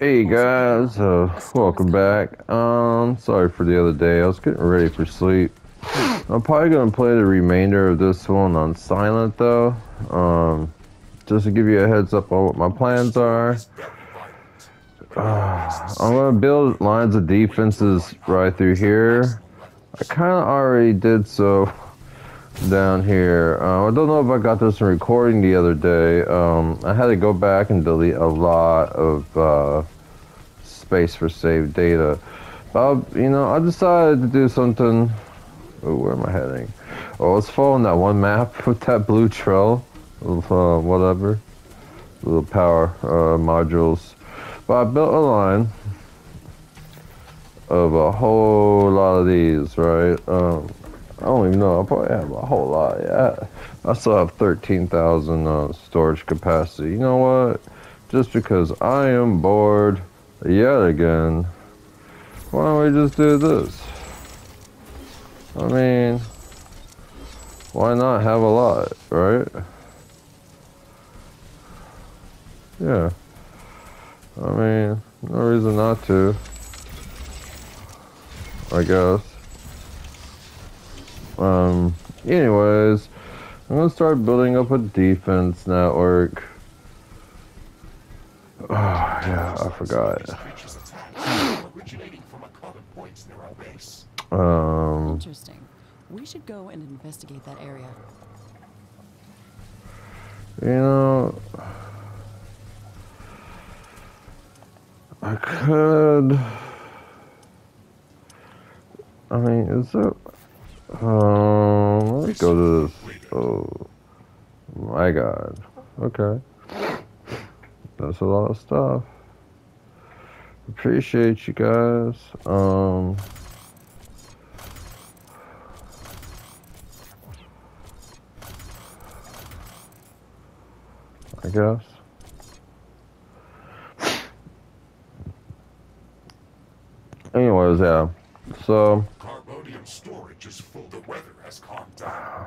Hey guys, uh, welcome back. Um, sorry for the other day. I was getting ready for sleep. I'm probably gonna play the remainder of this one on silent though. Um, just to give you a heads up on what my plans are. Uh, I'm gonna build lines of defenses right through here. I kind of already did so down here. Uh, I don't know if I got this in recording the other day. Um, I had to go back and delete a lot of uh, space for saved data. But, you know, I decided to do something. Oh, where am I heading? Oh, let's follow that one map with that blue trail. Uh, whatever. Little power uh, modules. But I built a line of a whole lot of these, right? Um, I don't even know. I probably have a whole lot. Yeah, I still have 13,000 uh, storage capacity. You know what? Just because I am bored yet again, why don't we just do this? I mean, why not have a lot, right? Yeah. I mean, no reason not to. I guess. Um, anyways, I'm gonna start building up a defense network. Oh, yeah, I forgot. Um, Interesting. We should go and investigate that area. you know, I could. I mean, is it? Um, let us go to this. Oh, my God. Okay. That's a lot of stuff. Appreciate you guys. Um, I guess. Anyways, yeah. So, Carbonium storage is full. The weather has calmed down.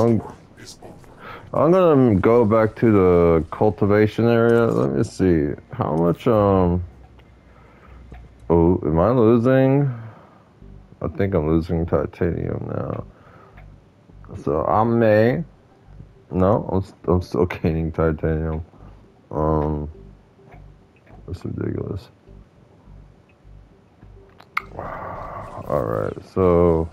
Over. I'm gonna go back to the cultivation area. Let me see. How much, um. Oh, am I losing? I think I'm losing titanium now. So I may. No, I'm, I'm still gaining titanium. Um. That's ridiculous. Alright, so.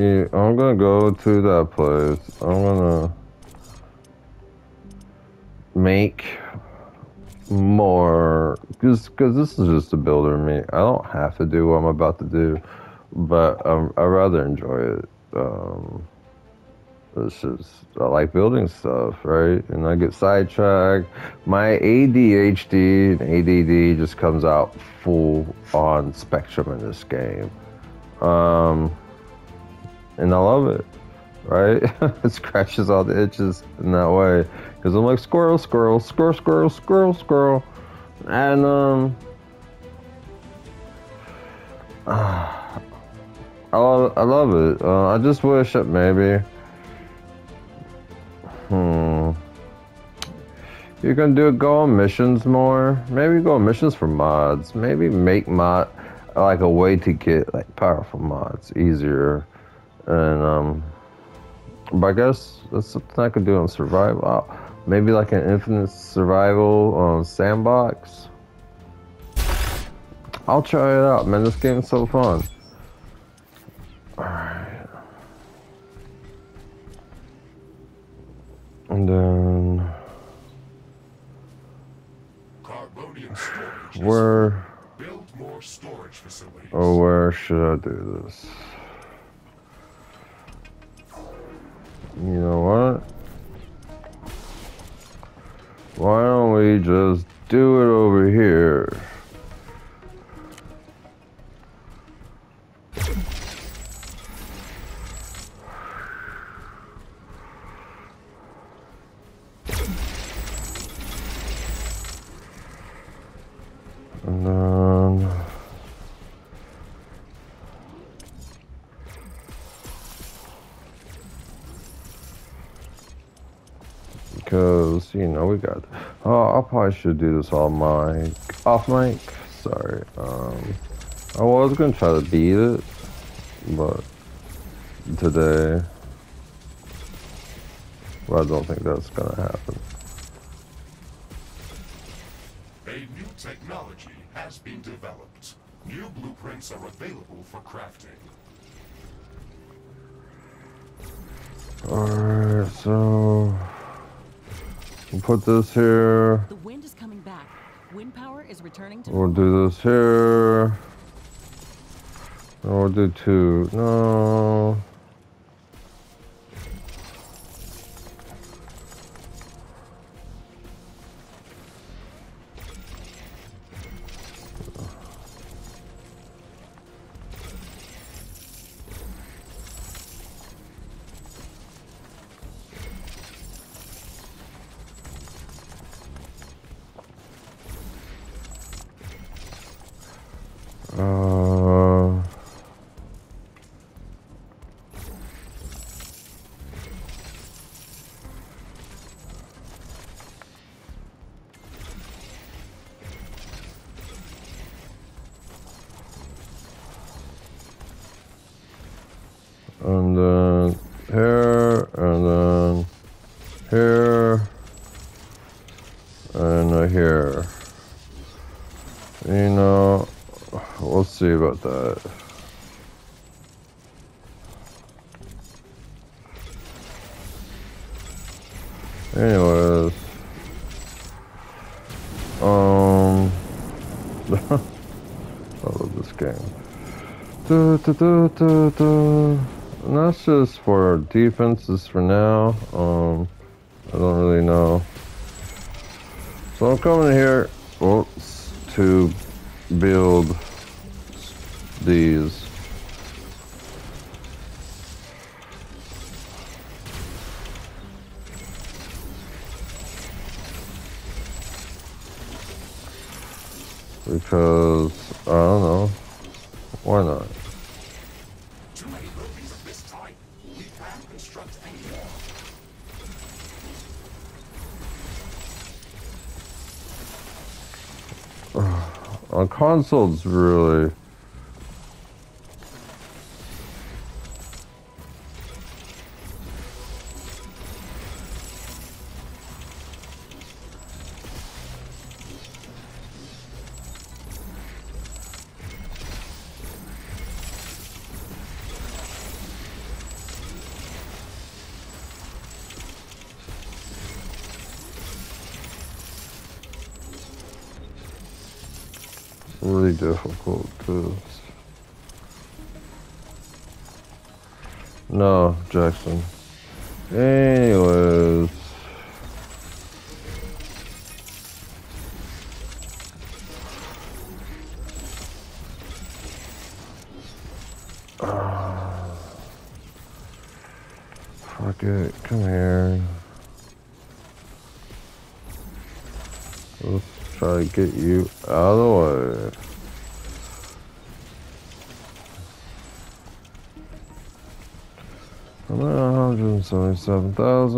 Yeah, I'm gonna go to that place. I'm gonna make more, cause, cause this is just a builder me. I don't have to do what I'm about to do, but um, I rather enjoy it. Um, just I like building stuff, right? And I get sidetracked. My ADHD and ADD just comes out full on spectrum in this game. Um, and I love it, right? it scratches all the itches in that way because I'm like squirrel, squirrel, squirrel, squirrel, squirrel, squirrel, and um, I love, I love it. Uh, I just wish that maybe, hmm, you can do go on missions more. Maybe go on missions for mods. Maybe make mod like a way to get like powerful mods easier and um but i guess that's something i could do on survival. Uh, maybe like an infinite survival um, sandbox? I'll try it out man. This game's so fun. Alright. and then where Build more storage facilities. oh where should i do this you know what? Why don't we just do it over here should do this all mic, off mic. Sorry. Um, I was gonna try to beat it, but today, well, I don't think that's gonna happen. A new technology has been developed. New blueprints are available for crafting. Alright, so we'll put this here. The wind is coming back. Wind power is returning to. We'll do this here. And we'll do two. No. Du, du, du, du, du. And that's just for defenses for now. Um, I don't really know. So I'm coming here well, to build these. Because, I don't know, why not? Too many buildings of this type. We can't construct any more. On consoles. Really of those.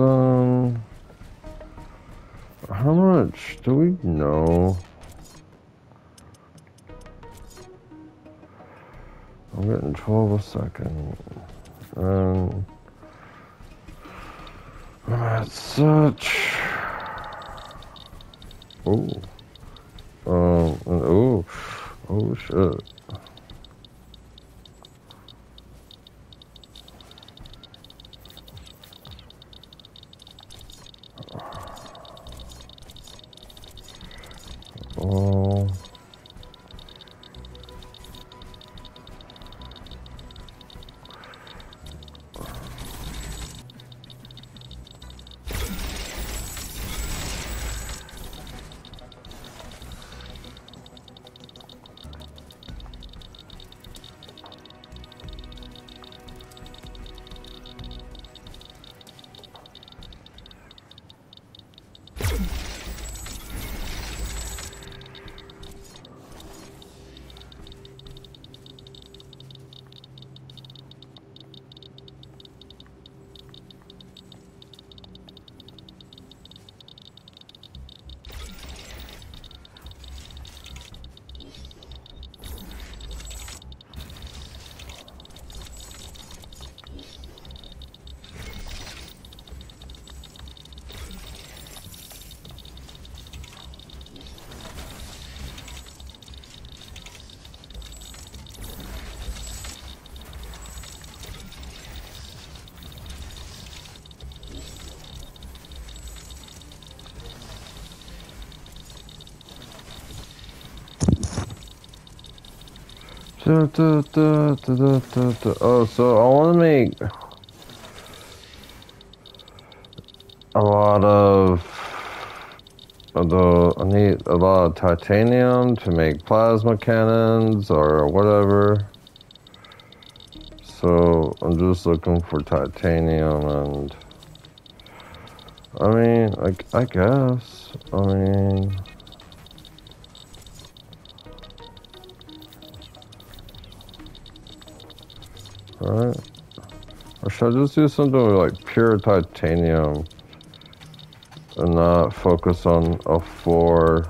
Oh, so I want to make a lot of although I need a lot of titanium to make plasma cannons or whatever. So I'm just looking for titanium and I mean, I, I guess, I mean, right? Or should I just do something with like pure titanium and not focus on a four?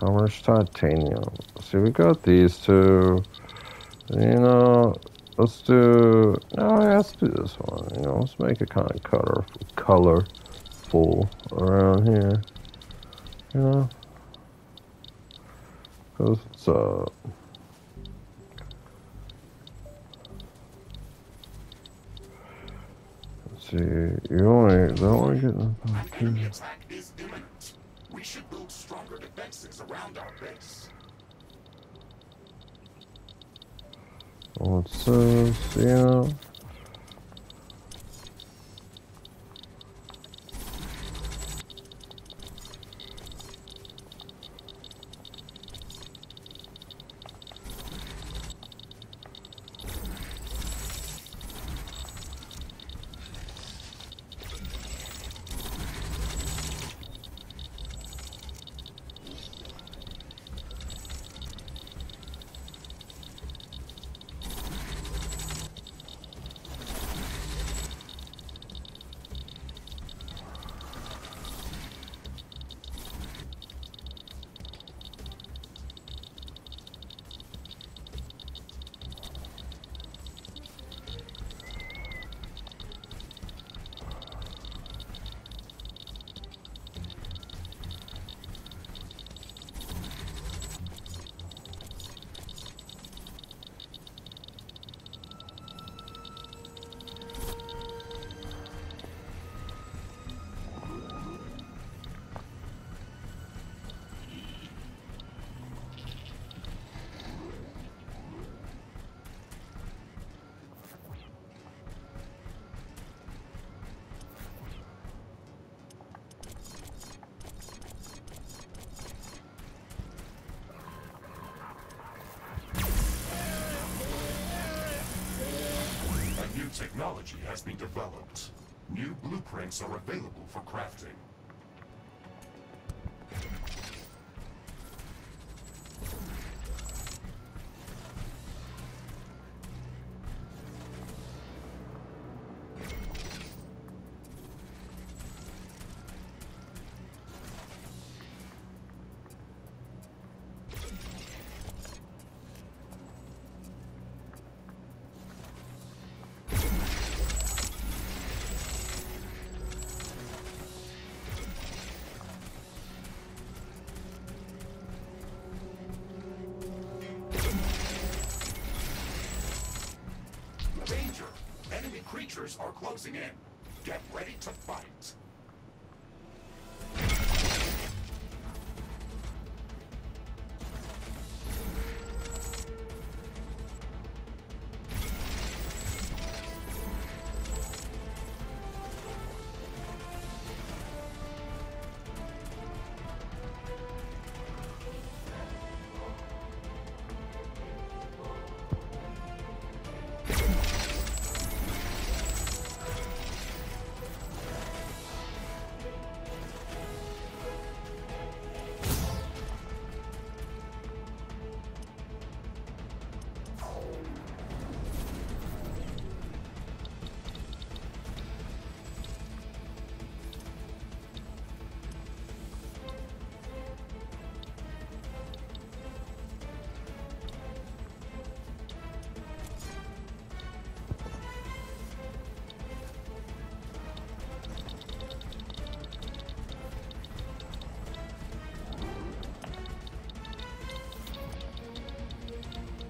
How much titanium? See, we got these two. You know, let's do. No, let's do this one. You know, let's make it kind of color colorful around here. You know, it's uh. Let's see, you only don't want to get nothing. enemy attack is imminent. We should build stronger defenses around our base. What's this? You technology has been developed. New blueprints are available for crafting. Creatures are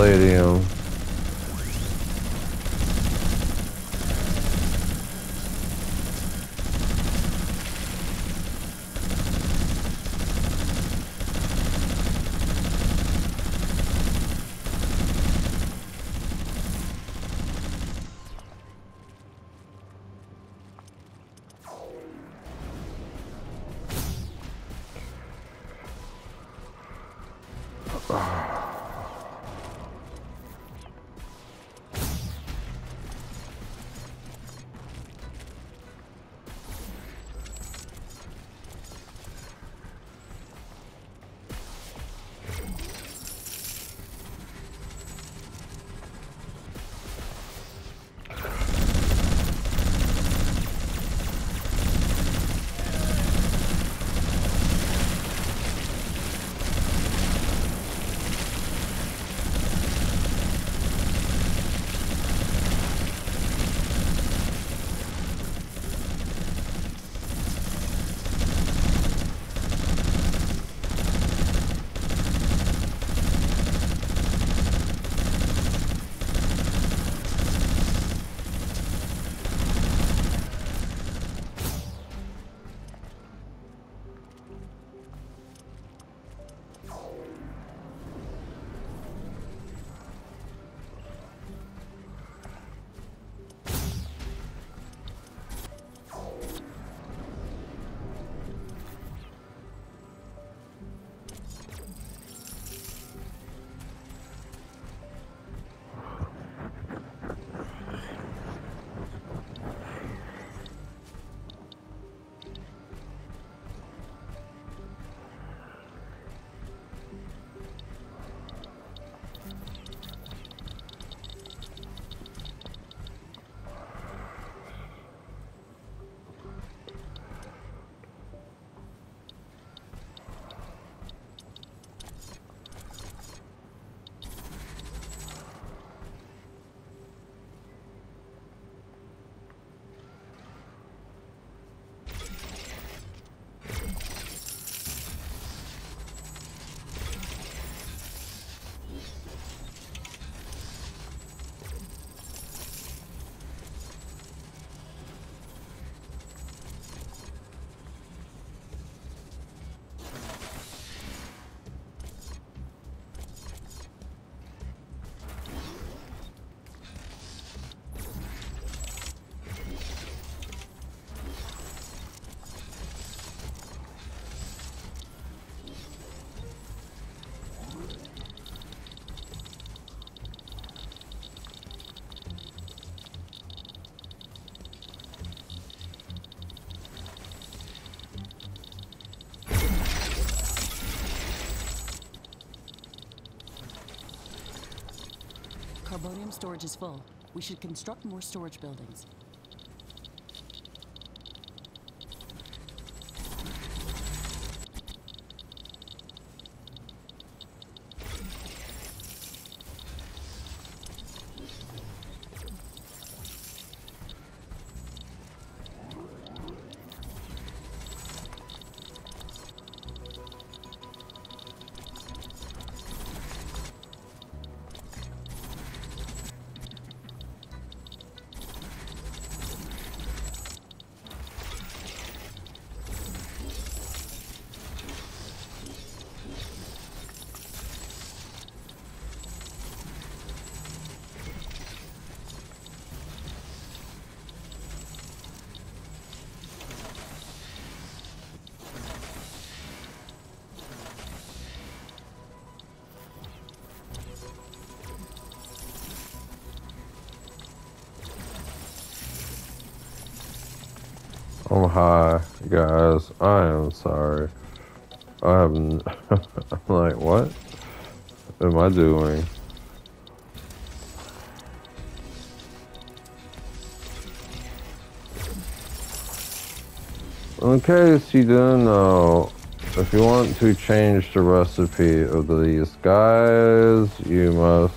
That's Carbonium storage is full. We should construct more storage buildings. I haven't. I'm like, what am I doing? In case you didn't know, if you want to change the recipe of these guys, you must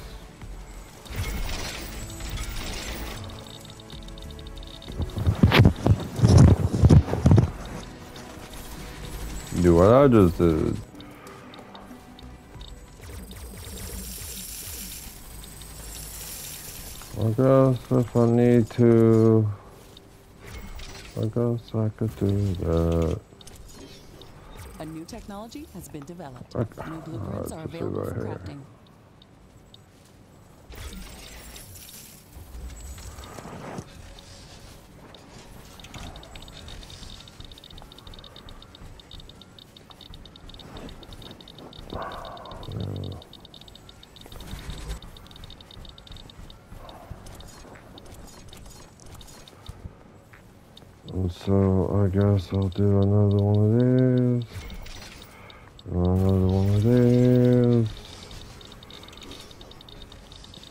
Do what I just did. I guess if I need to, I guess I could do that. A new technology has been developed. New blueprints are available right for crafting. And guess I'll do another one of these. Another one of these.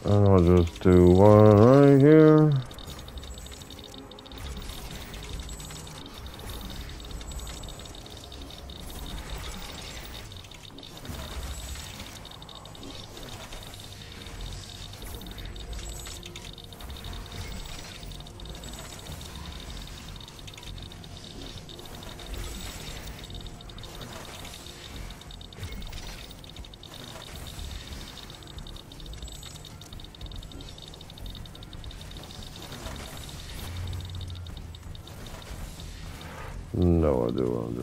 And I'll just do one No idea what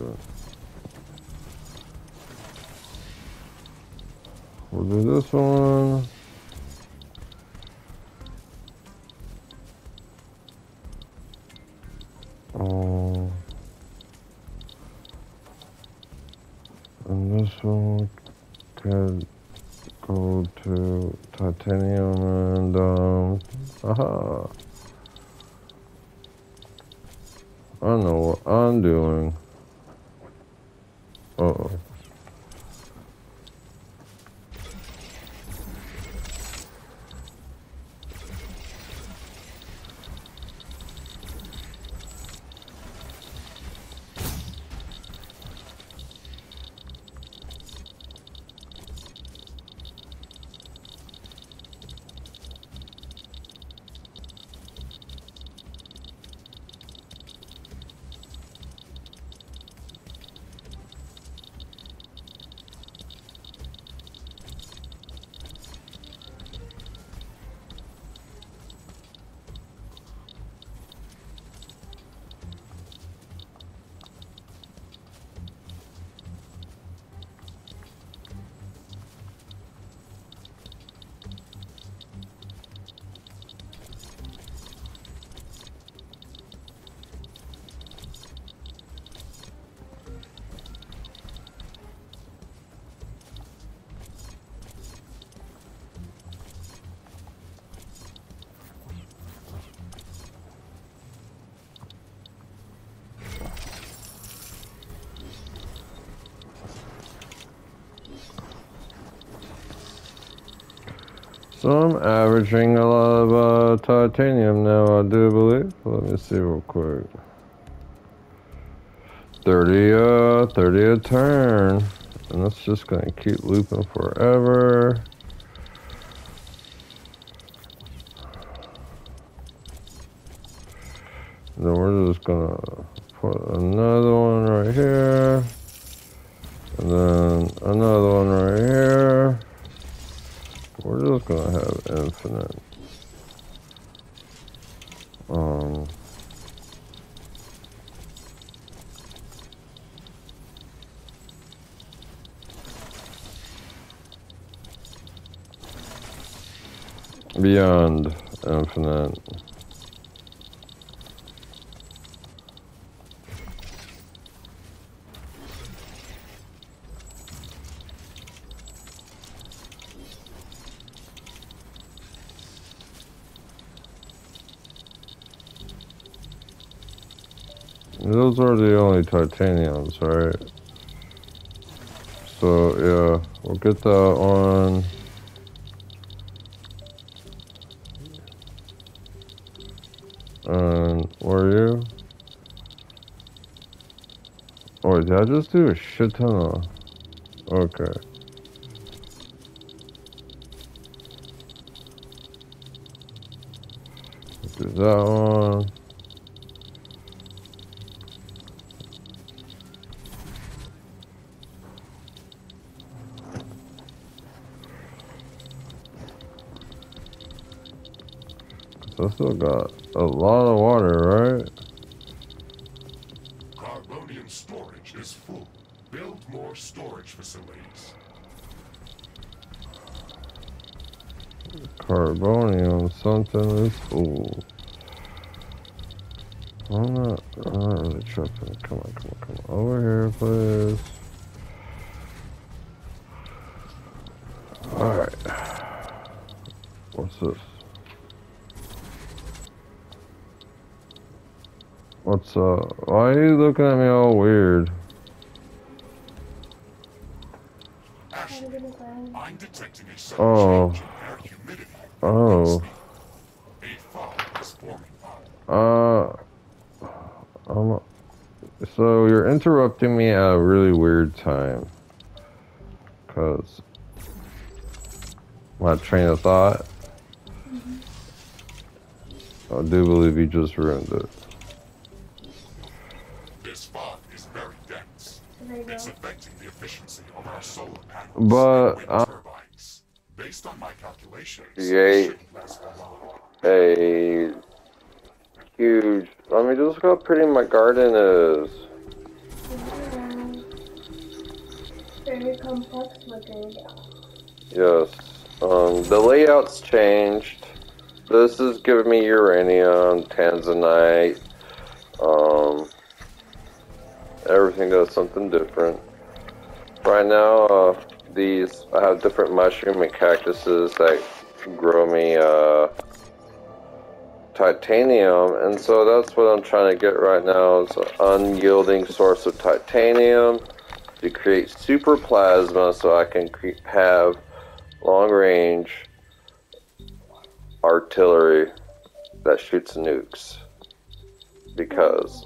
So I'm averaging a lot of uh, titanium now, I do believe. Let me see real quick. 30, uh, 30 a turn. And that's just gonna keep looping forever. Then we're just gonna put another one right here. And then another one right here. We're just gonna have infinite. Um. Beyond infinite. Those are the only titaniums, right? So yeah, we'll get that one. I just do a shit ton of... Okay. Do that one. I still got a lot of water, right? Carbonium, something is full. I'm not, I'm not really tripping. Come on, come on, come on. Over here, please. Alright. What's this? What's up? Why are you looking at me all weird? So you're interrupting me at a really weird time. Cause my train of thought. I do believe you just ruined it. This fog is very dense. I go? It's affecting the efficiency of our solar panels But, and wind uh, turbines. Based on my calculations, Yay. it shouldn't last long. A huge. Let me just look how pretty my garden is. Complex looking. Yes. Um, the layout's changed. This is giving me uranium, tanzanite. Um, everything does something different. Right now, uh, these I have different mushroom and cactuses that grow me uh, titanium, and so that's what I'm trying to get right now. Is an unyielding source of titanium to create super plasma, so I can have long range artillery that shoots nukes. Because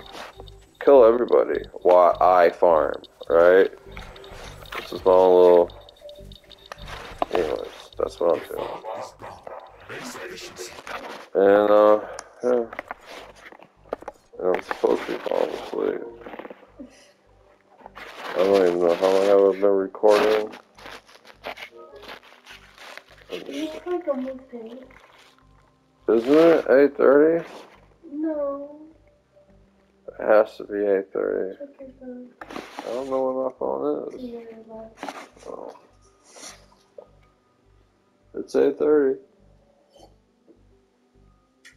kill everybody while I farm, right? This is my little. Anyways, that's what I'm doing. And, uh, yeah. And I'm supposed to falling asleep. I don't even know how long I've been recording. It looks like almost eight. Isn't it 8.30? No. It has to be 8.30. Check your. I don't know where my phone is. Oh. It's 8.30.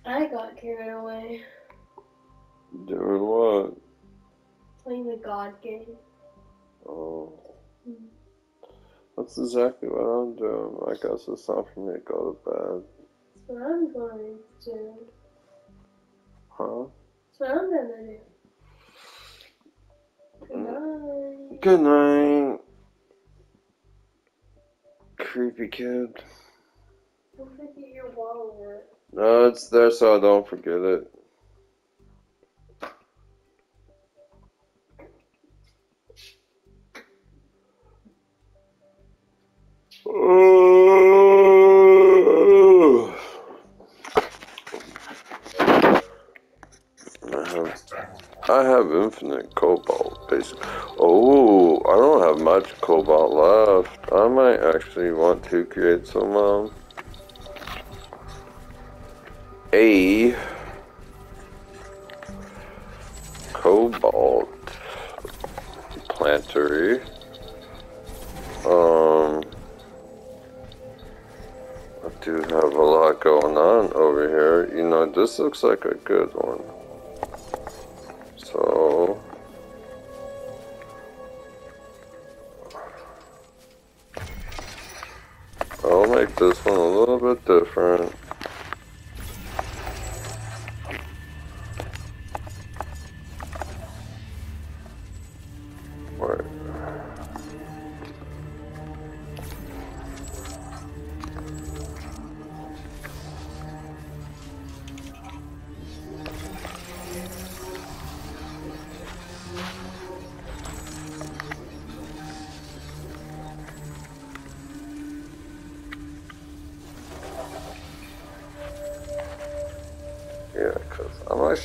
I got carried away Doing what? playing the God game. Oh. That's exactly what I'm doing. I guess it's time for me to go to bed. That's what I'm going to do. Huh? That's what I'm gonna do. Good mm. night. Good night. Creepy kid. Don't forget your wallet. No, it's there so I don't forget it. I have, I have infinite cobalt, basically. Oh, I don't have much cobalt left. I might actually want to create some, um, a cobalt plantery. Do have a lot going on over here. You know, this looks like a good one.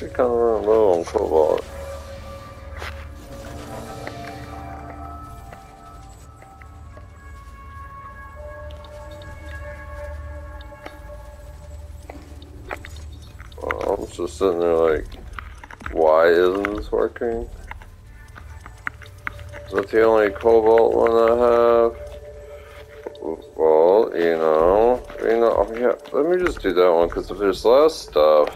Actually kind of running low on cobalt. just sitting there like, why isn't this working? Is that the only cobalt one I have? Well, you know, you know, yeah, let me just do that one, because if there's less stuff,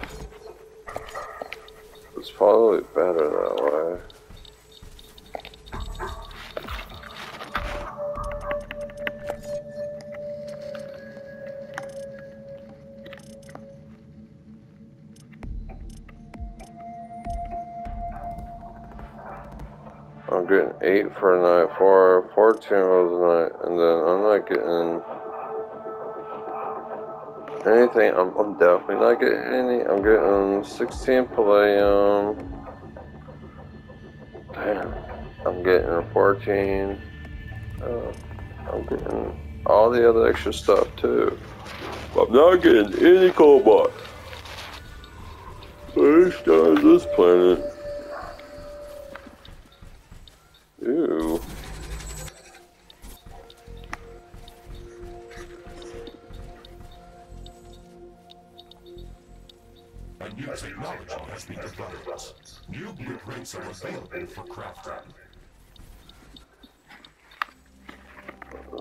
14. Uh, I'm getting all the other extra stuff too. I'm not getting any cobalt. Where's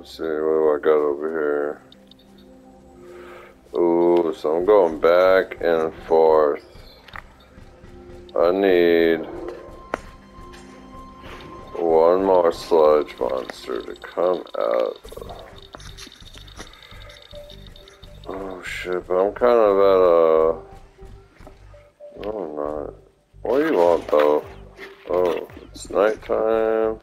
Let's see, what do I got over here? Ooh, so I'm going back and forth. I need one more sludge monster to come out. Oh shit, but I'm kind of at a. No, I'm not. What do you want though? Oh, it's nighttime.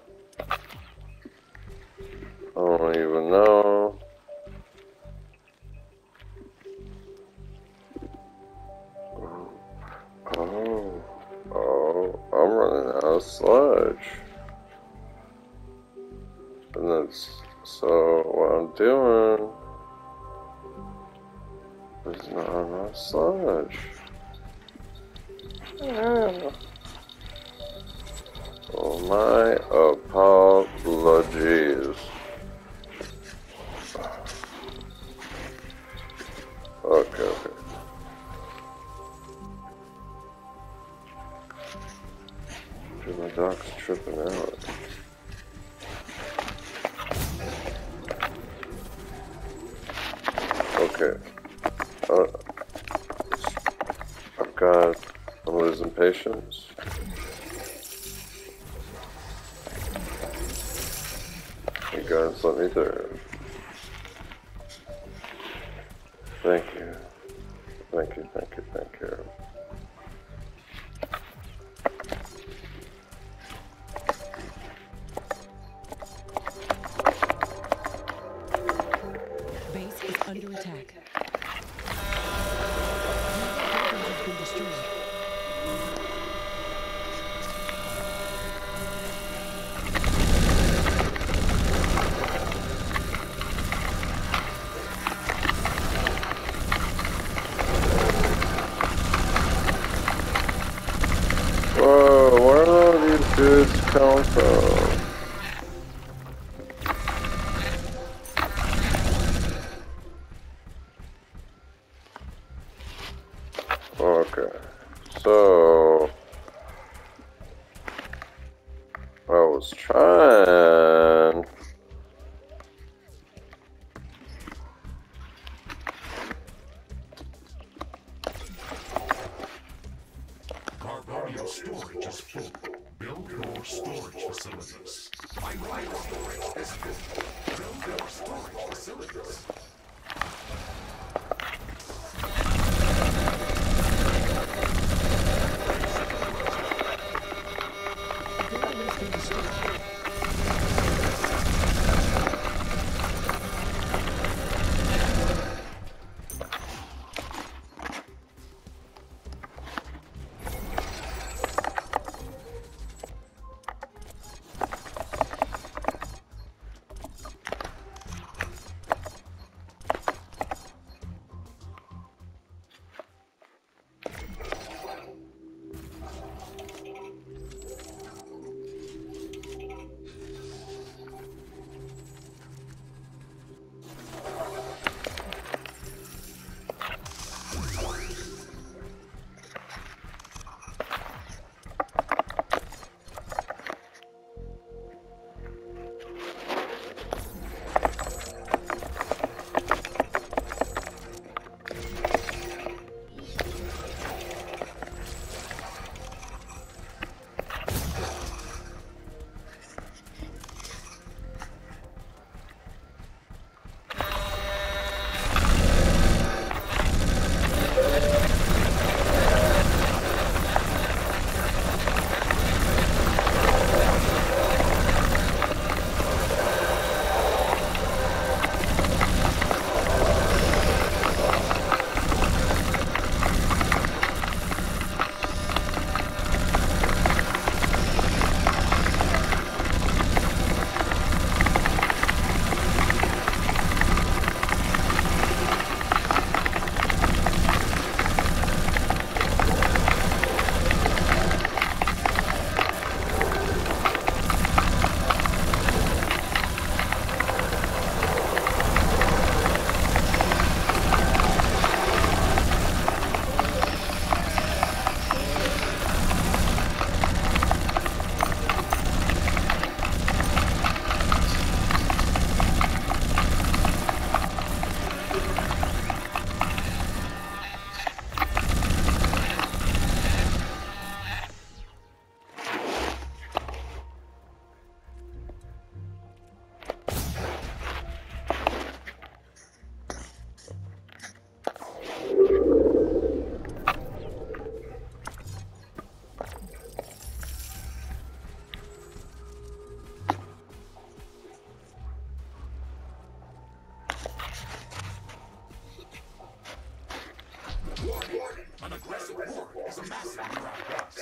An aggressive war is a massive around.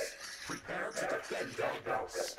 Prepare to defend our house.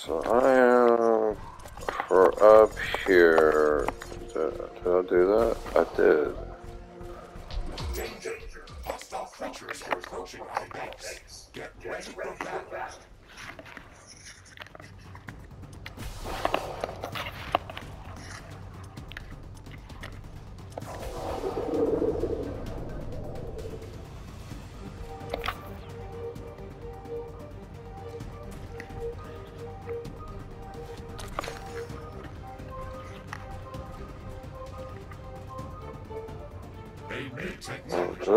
So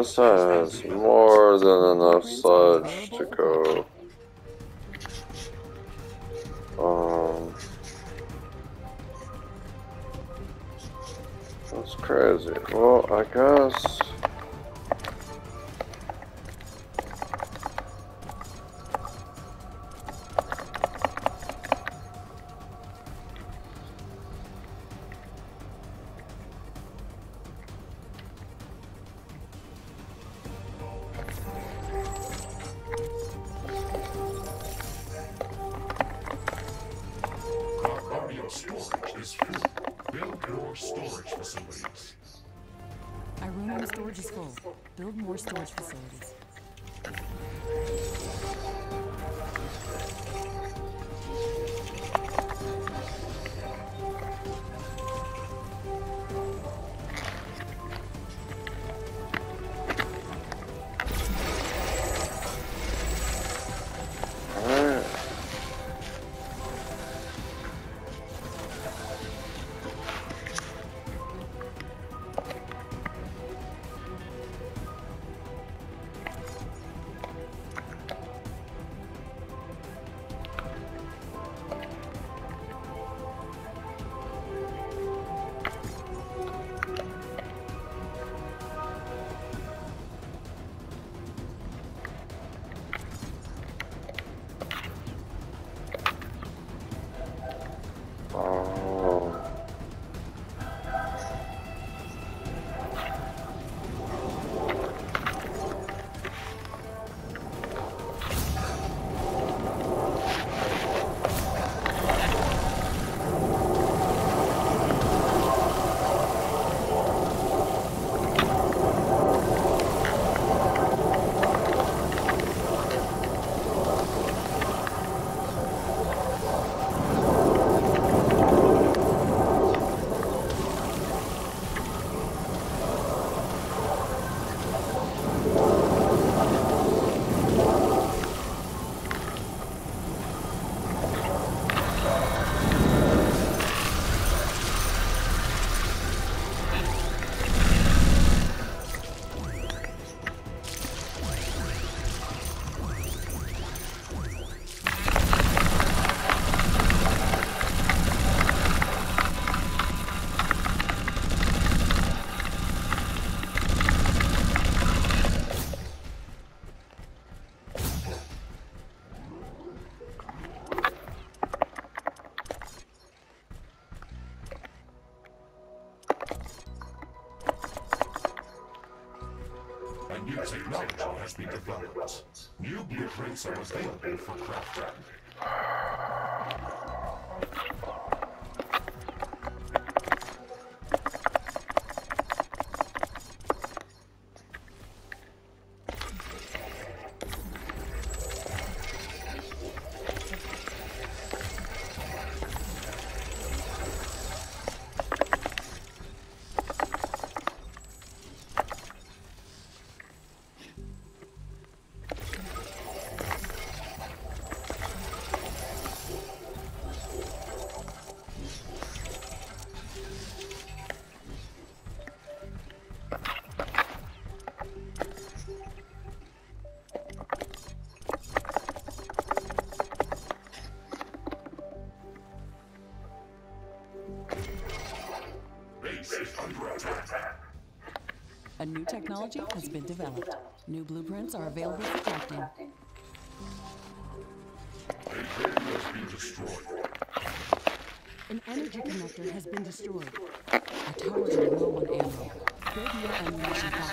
This has more than enough sludge more storage facilities. Ironium storage is full. Build more storage facilities. Developed. New blueprints are available for crafting. Technology has been developed. New blueprints are available for crafting. A. An energy connector has been destroyed. Our towers are low on ammo. Build more ammunition.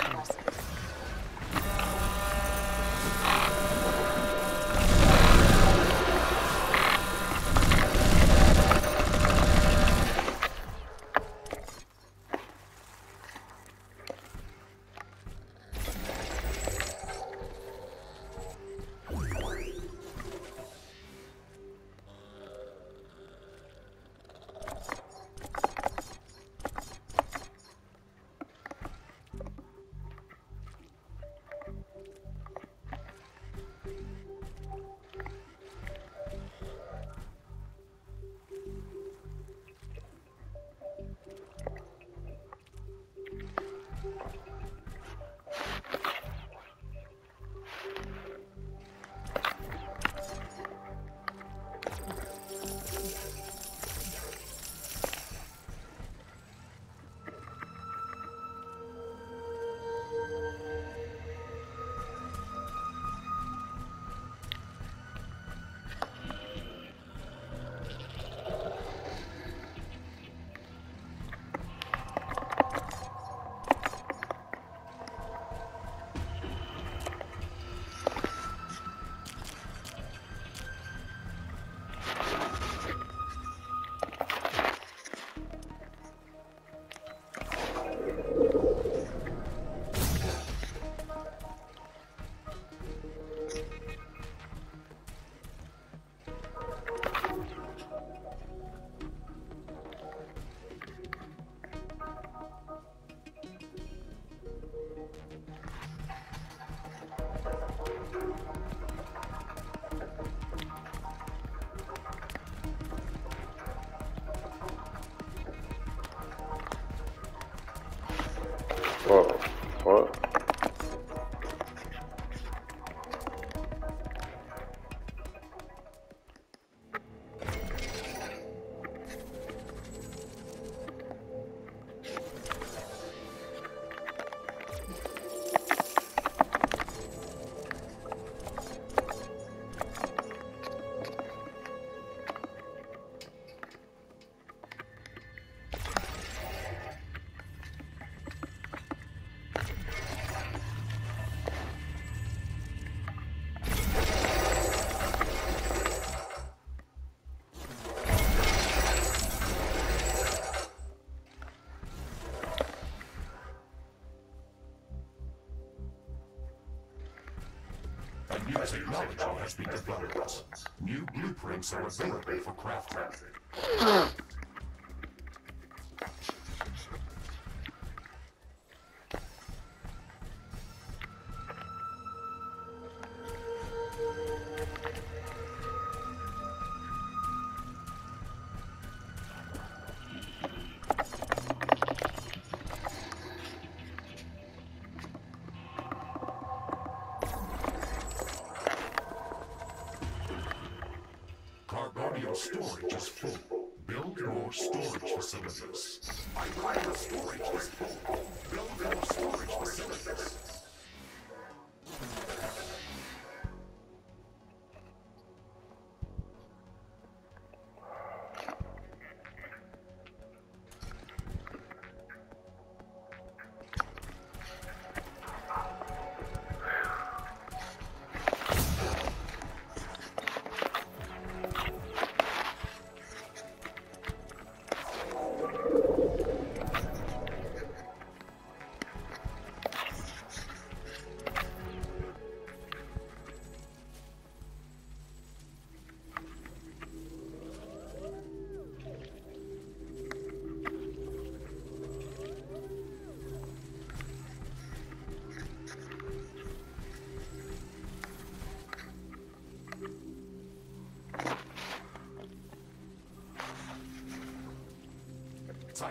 Technology has been developed. New blueprints are available for crafting.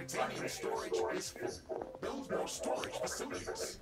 Titanium storage is full. Build more storage facilities.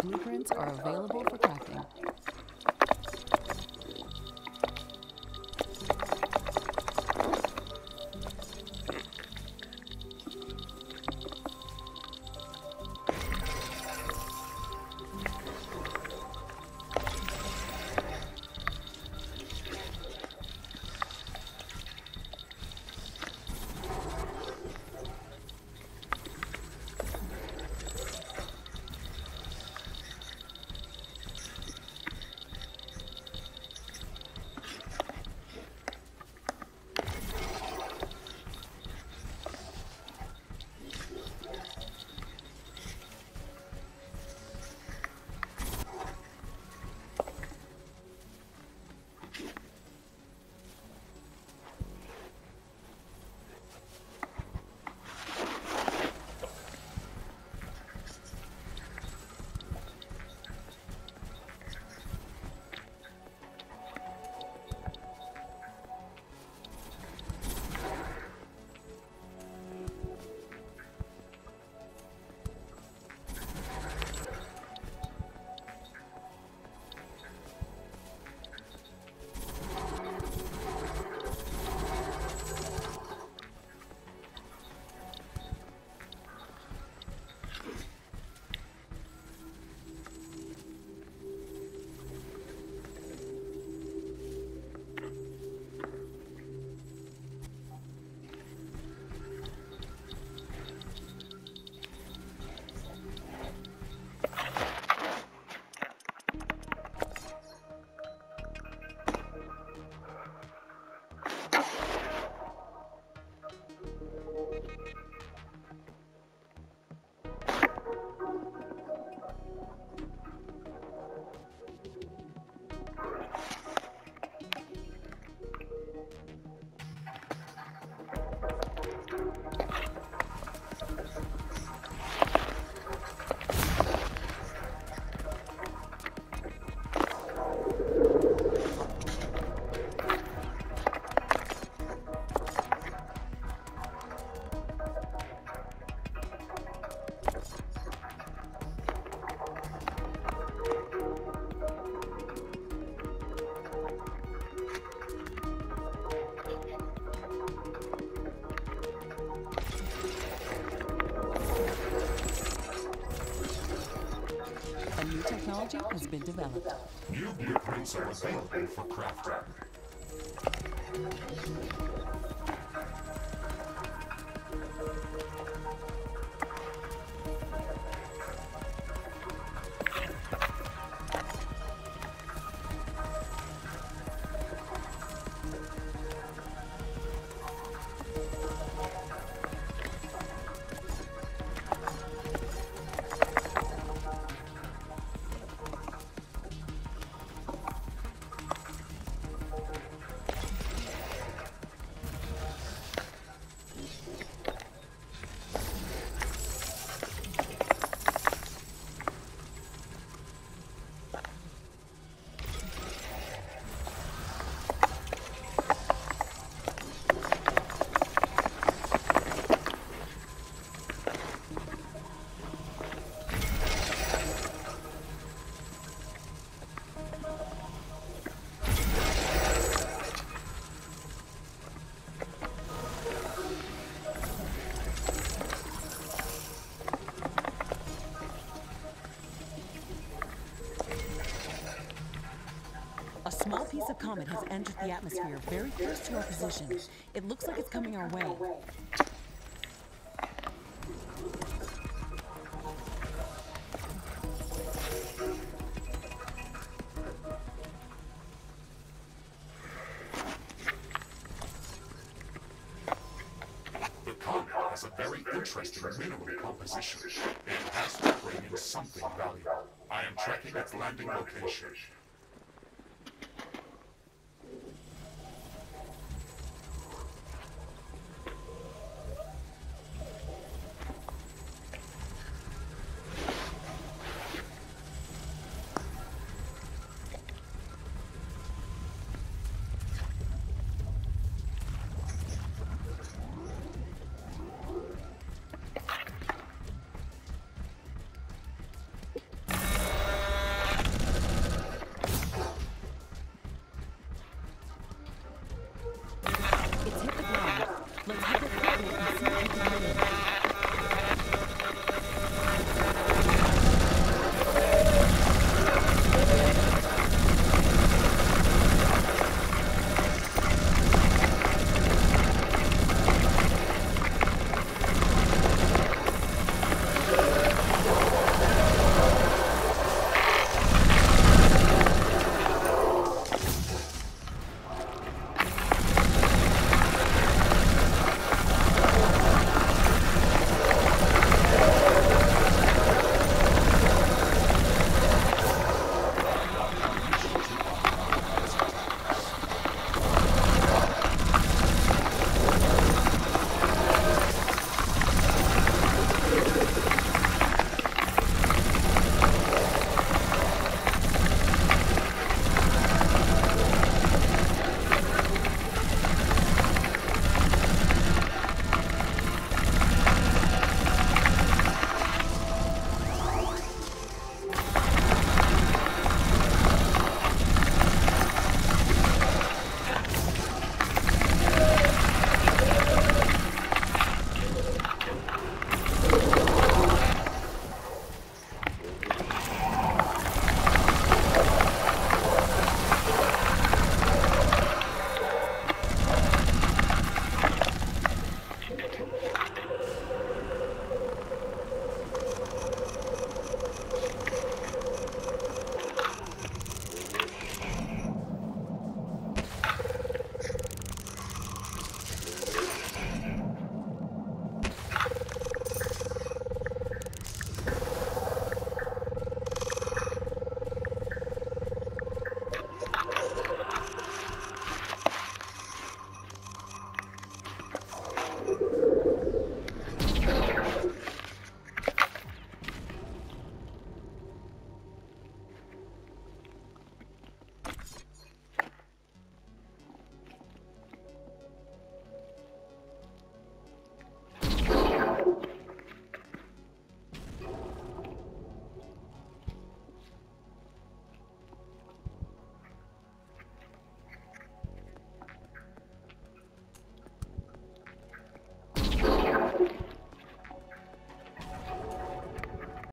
Blueprints are available for has been developed. New blueprints are available for crafting. Of comet has entered the atmosphere very close to our position. It looks like it's coming our way.